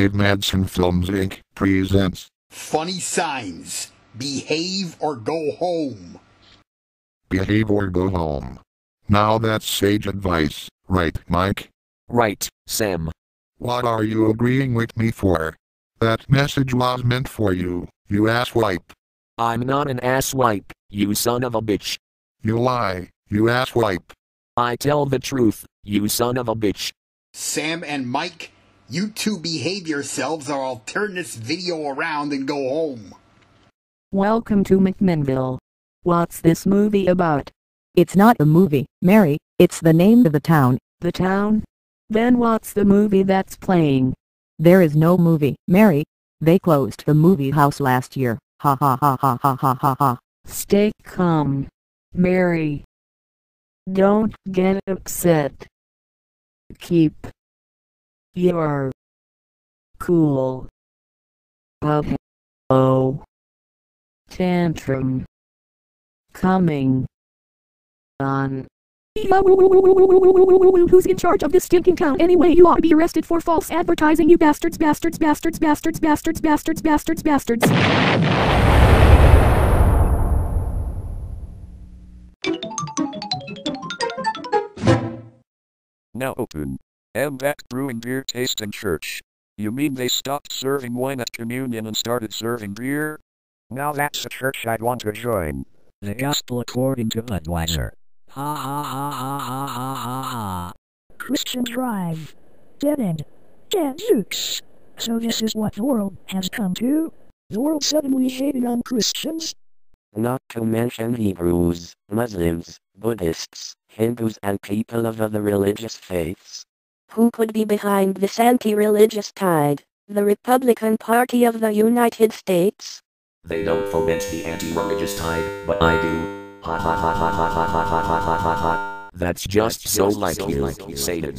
Dave Madson Films Inc. presents Funny signs. Behave or go home. Behave or Go Home. Now that's sage advice, right, Mike? Right, Sam. What are you agreeing with me for? That message was meant for you, you asswipe. I'm not an asswipe, you son of a bitch. You lie, you asswipe. I tell the truth, you son of a bitch. Sam and Mike, you two behave yourselves or I'll turn this video around and go home. Welcome to McMinnville. What's this movie about? It's not a movie, Mary, it's the name of the town. The town? Then what's the movie that's playing? There is no movie, Mary. They closed the movie house last year. Ha ha ha ha ha ha ha ha. Stay calm. Mary. Don't get upset. Keep your cool. Oh. Tantrum. Coming. On. Who's in charge of this stinking town anyway? You ought to be arrested for false advertising, you bastards, bastards, bastards, bastards, bastards, bastards, bastards, bastards. Now open. Ambac Brewing Beer Tasting Church. You mean they stopped serving wine at communion and started serving beer? Now that's a church I'd want to join. The Gospel according to Budweiser. Ha ha ha ha ha ha ha ha. Christian Drive. Dead end. Dead nukes. So this is what the world has come to? The world suddenly hating on Christians? Not to mention Hebrews, Muslims, Buddhists, Hindus and people of other religious faiths. Who could be behind this anti-religious tide? The Republican Party of the United States? They don't foment the anti-religious tide, but I do. Ha ha ha ha ha ha ha ha ha ha ha ha. That's just so like you, Satan.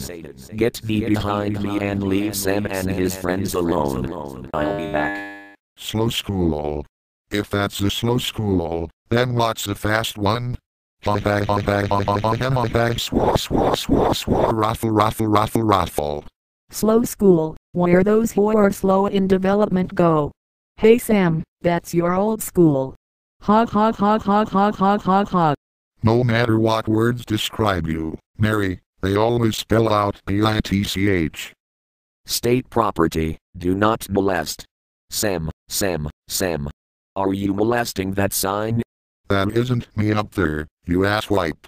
Get thee behind me and leave Sam and his friends alone. I'll be back. Slow school. If that's a slow school, then what's a fast one? My bang, my bang, my bag, my bang, my bag, swore, swore, raffle, raffle, raffle, raffle. Slow school, where those who are slow in development go. Hey Sam, that's your old school. Hog, hog, hog, hog, hog, hog, hog, hog. No matter what words describe you, Mary, they always spell out B-I-T-C-H. State property, do not molest. Sam, Sam, Sam. Are you molesting that sign? That isn't me up there, you asswipe.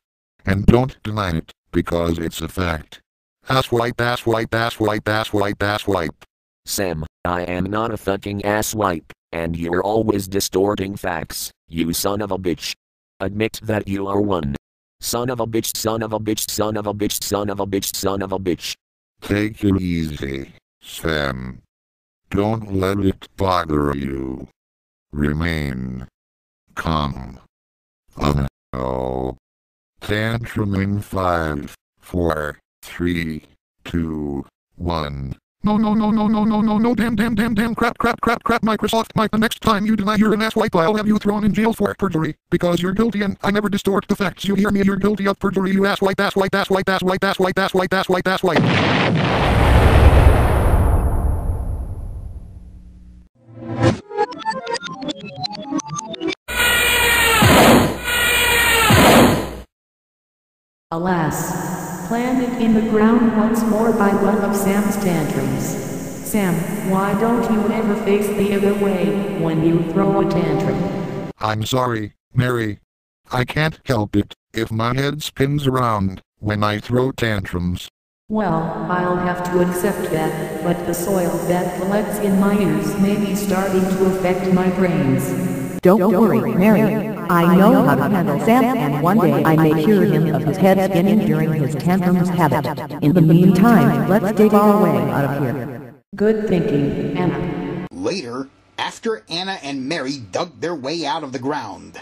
And don't deny it, because it's a fact. Asswipe, asswipe, asswipe, asswipe, asswipe. Sam, I am not a fucking asswipe, and you're always distorting facts, you son of a bitch. Admit that you are one. Son of a bitch, son of a bitch, son of a bitch, son of a bitch, son of a bitch. Take it easy, Sam. Don't let it bother you. Remain calm. Um, oh. Tantrum in five, four, three, two, one. No, no, no, no, no, no, no, no, damn, damn, damn, damn, crap, crap, crap, crap, Microsoft, Mike, the next time you deny you're an asswipe, I'll have you thrown in jail for perjury, because you're guilty and I never distort the facts, you hear me, you're guilty of perjury, you asswipe, asswipe, asswipe, asswipe, asswipe, asswipe, asswipe, asswipe. Alas, planted in the ground once more by one of Sam's tantrums. Sam, why don't you ever face the other way when you throw a tantrum? I'm sorry, Mary. I can't help it if my head spins around when I throw tantrums. Well, I'll have to accept that, but the soil that collects in my ears may be starting to affect my brains. Don't, worry, Mary. I know how to handle Sam and one day I may cure him of his head spinning during his tantrums habit. In the meantime, let's dig our way out of here. Good thinking, Anna. Later, after Anna and Mary dug their way out of the ground.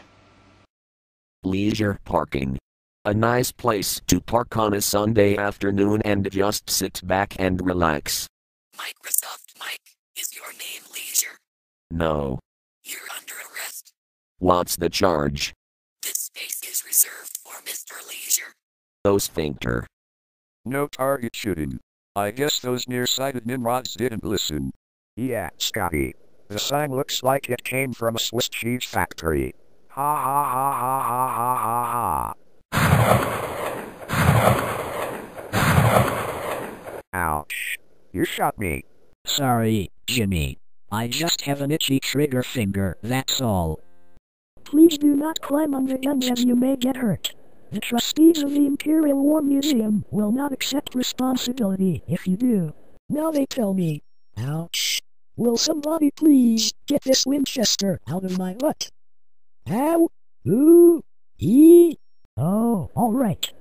Leisure parking. A nice place to park on a Sunday afternoon and just sit back and relax. Microsoft Mike, is your name Leisure? No. You're under arrest. What's the charge? This space is reserved for Mr. Leisure. Oh sphincter. No target shooting. I guess those nearsighted Nimrods didn't listen. Yeah, Scotty. The sign looks like it came from a Swiss cheese factory. Ha ha ha ha ha ha ha ha. Ouch. You shot me. Sorry, Jimmy. I just have an itchy trigger finger, that's all. Please do not climb on the guns as you may get hurt. The trustees of the Imperial War Museum will not accept responsibility if you do. Now they tell me. Ouch. Will somebody please get this Winchester out of my butt? Ow. Ooh. Ee. Oh, alright.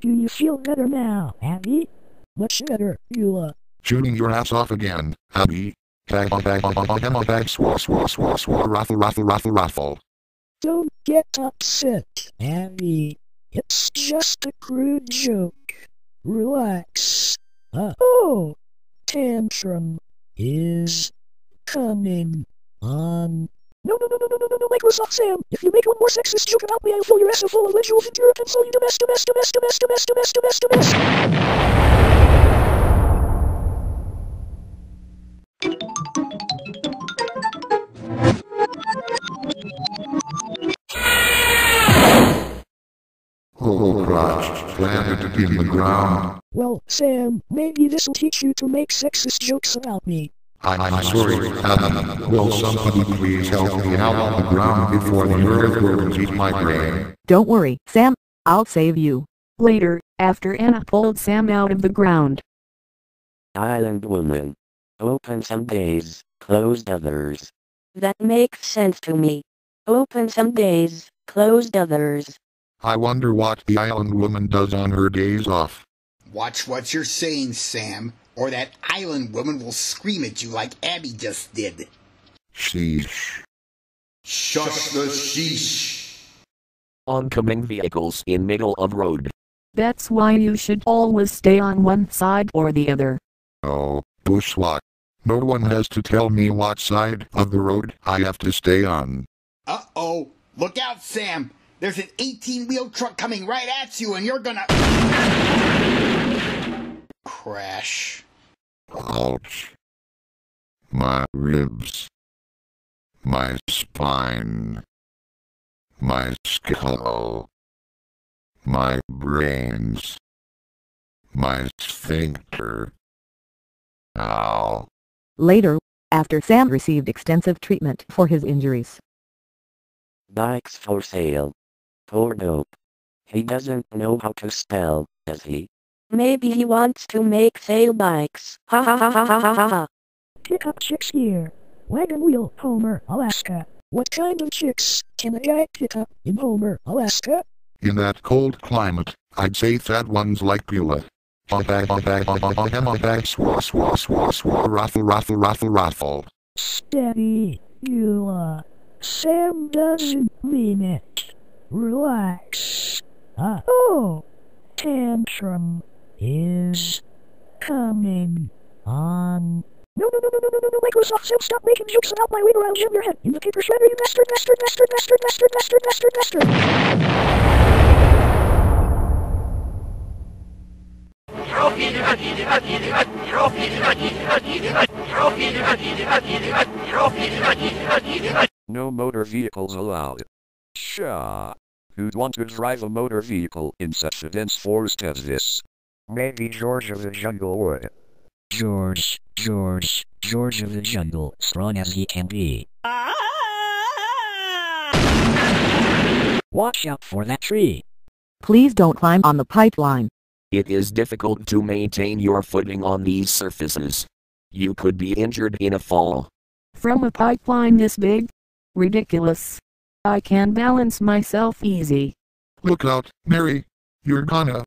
Do you feel better now, Abby? Much better, Eula. Shooting your ass off again, Abby. Bag on bag on on on on bag swah swah swah swah raffle raffle raffle raffle. Don't get upset, Abby. It's just a crude joke. Relax. Uh, oh, tantrum is coming on. No, no, no, no, no, no, no, no, Microsoft Sam. If you make one more sexist joke about me, I'll fill your ass full of lead and Europe and sell you to best, to best, to best, to best, Oh crotch, planted in the ground. Well, Sam, maybe this'll teach you to make sexist jokes about me. I'm, I'm sorry, Abby. Will somebody please help me out on the ground before the earthworms eat my brain? Don't worry, Sam. I'll save you. Later, after Anna pulled Sam out of the ground, Island woman. Open some days, closed others. That makes sense to me. Open some days, closed others. I wonder what the island woman does on her days off. Watch what you're saying, Sam, or that island woman will scream at you like Abby just did. Sheesh. Shush the sheesh. Oncoming vehicles in middle of road. that's why you should always stay on one side or the other. Oh, bushwalk. No one has to tell me what side of the road I have to stay on. Uh oh. Look out, Sam. There's an 18 wheel truck coming right at you, and you're gonna. Crash. Ouch. My ribs. My spine. My skull. My brains. My sphincter. Ow. Later, after Sam received extensive treatment for his injuries. Bikes for sale. Poor dope. He doesn't know how to spell, does he? Maybe he wants to make sail bikes. Ha ha ha ha ha ha ha ha. Pickup chicks here. Wagon wheel, Homer, Alaska. What kind of chicks can a guy pick up in Homer, Alaska? In that cold climate, I'd say fat ones like Beulah. Raffle, raffle, raffle, raffle. Steady, Eula. Sam doesn't mean it. Relax. Uh, oh, tantrum is coming on. No, no, no, no, no, no, no, no, Microsoft, Sam, stop making jokes about my wiener, I'll jam your head in the paper shredder, you bastard, bastard, bastard, bastard, bastard, bastard, bastard, bastard. No motor vehicles allowed. Sha. Who'd want to drive a motor vehicle in such a dense forest as this? Maybe George of the Jungle would. George, George, George of the jungle, strong as he can be. Ah! Watch out for that tree. Please don't climb on the pipeline. It is difficult to maintain your footing on these surfaces. You could be injured in a fall. From a pipeline this big? Ridiculous. I can balance myself easy. Look out, Mary. You're gonna.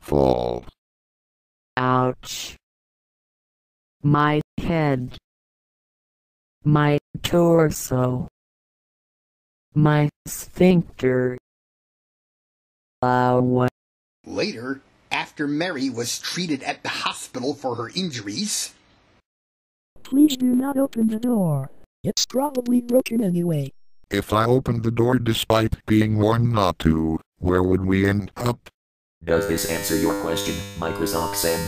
Fall. Ouch. My head. My torso. My sphincter. Ow. Later, after Mary was treated at the hospital for her injuries, Please do not open the door. It's probably broken anyway. If I opened the door despite being warned not to, where would we end up? Does this answer your question, Microsoft Sam?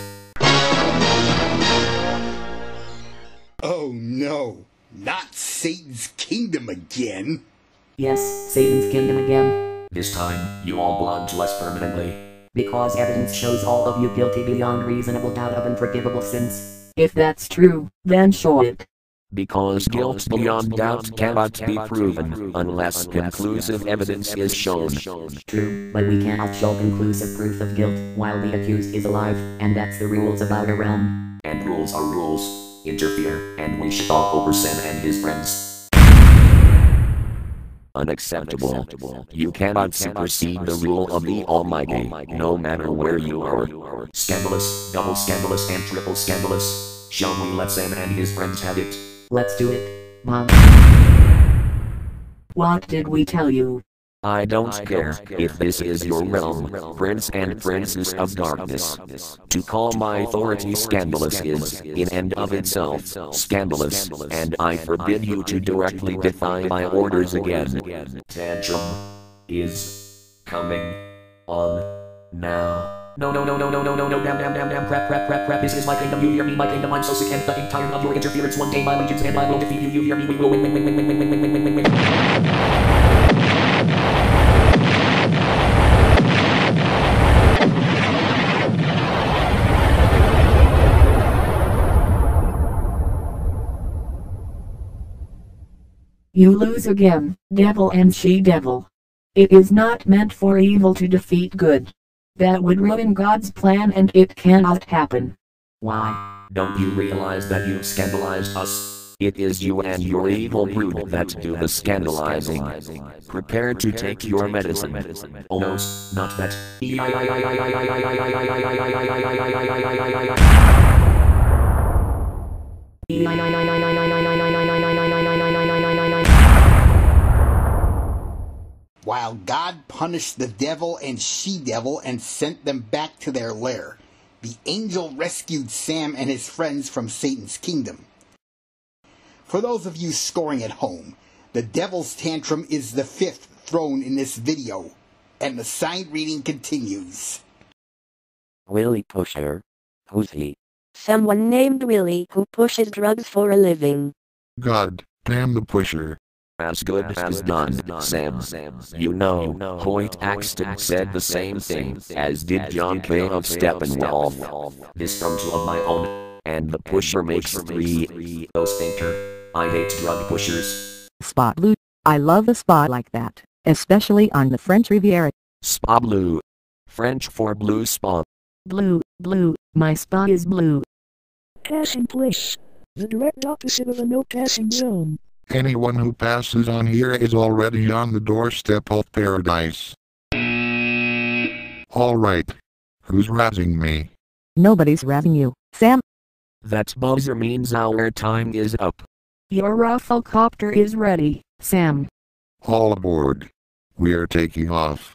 Oh no, not Satan's kingdom again. Yes, Satan's kingdom again. This time, you all belong to us permanently. Because evidence shows all of you guilty beyond reasonable doubt of unforgivable sins. If that's true, then show it. Because guilt beyond doubt cannot be proven unless conclusive evidence is shown. True, but we cannot show conclusive proof of guilt while the accused is alive, and that's the rules of our realm. And rules are rules. Interfere, and we shall over Sam and his friends. Unacceptable. You cannot supersede the rule of the Almighty, no matter where you are. Scandalous, double scandalous, and triple scandalous. Shall we let Sam and his friends have it? Let's do it, Mom. What did we tell you? I don't care if this is your realm, prince and princess of darkness. To call my authority scandalous is, in and of itself, scandalous, and I forbid you to directly defy my orders again. Tantrum is coming on now. No, no, no, no, no, no, no, no, damn, damn, damn, damn, crap, crap, crap, crap. This is my kingdom, you hear me, my kingdom. I'm so sick and fucking tired of your interference. One day my legions and I will defeat you, you hear me, we will win, win, win, win, win, win, win, win, win, win, win. You lose again, devil and she-devil. It is not meant for evil to defeat good. That would ruin God's plan and it cannot happen. Why? Don't you realize that you've scandalized us? It is you and your evil brood that do the scandalizing. Prepare to take your medicine. Oh no, not that. While God punished the devil and she devil and sent them back to their lair, the angel rescued Sam and his friends from Satan's kingdom. For those of you scoring at home, the devil's tantrum is the fifth thrown in this video, and the sign reading continues. Willie Pusher. Who's he? Someone named Willie who pushes drugs for a living. God damn the pusher. As good as done, Sam. Sam. You know, Hoyt Axton said the same thing, as did John Kay of Steppenwolf. This comes of my own, and the pusher makes three. Oh stinker. I hate drug pushers. Spot blue. I love a spot like that, especially on the French Riviera. Spa blue. French for blue spa. Blue, blue, my spa is blue. Passing place. The direct opposite of a no passing zone. Anyone who passes on here is already on the doorstep of paradise. Alright. Who's razzing me? Nobody's razzing you, Sam. That buzzer means our time is up. Your rafflecopter is ready, Sam. All aboard. We're taking off.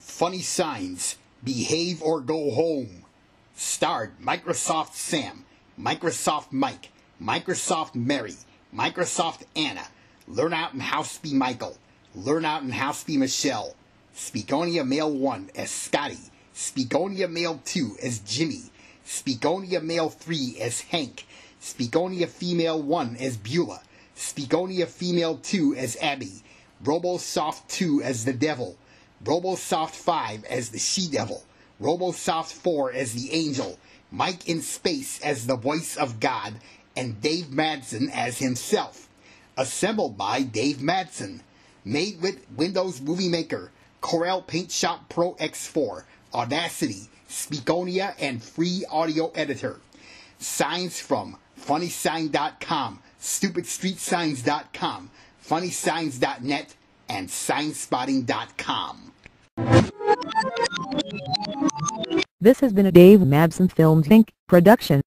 Funny signs. Behave or go home. Starred Microsoft Sam, Microsoft Mike, Microsoft Mary, Microsoft Anna, Lernout and Hauspie Michael, Lernout and Hauspie Michelle, Speakonia Male 1 as Scotty, Speakonia Male 2 as Jimmy, Speakonia Male 3 as Hank, Speakonia Female 1 as Beulah, Speakonia Female 2 as Abby, Robosoft 2 as the Devil, Robosoft 5 as the She-Devil, Robosoft 4 as the Angel, Mike in Space as the Voice of God, and Dave Madson as himself. Assembled by Dave Madson. Made with Windows Movie Maker, Corel Paint Shop Pro X4, Audacity, Speakonia, and Free Audio Editor. Signs from FunnySign.com, StupidStreetSigns.com, FunnySigns.net, and SignSpotting.com. This has been a Dave Madson Films Inc. production.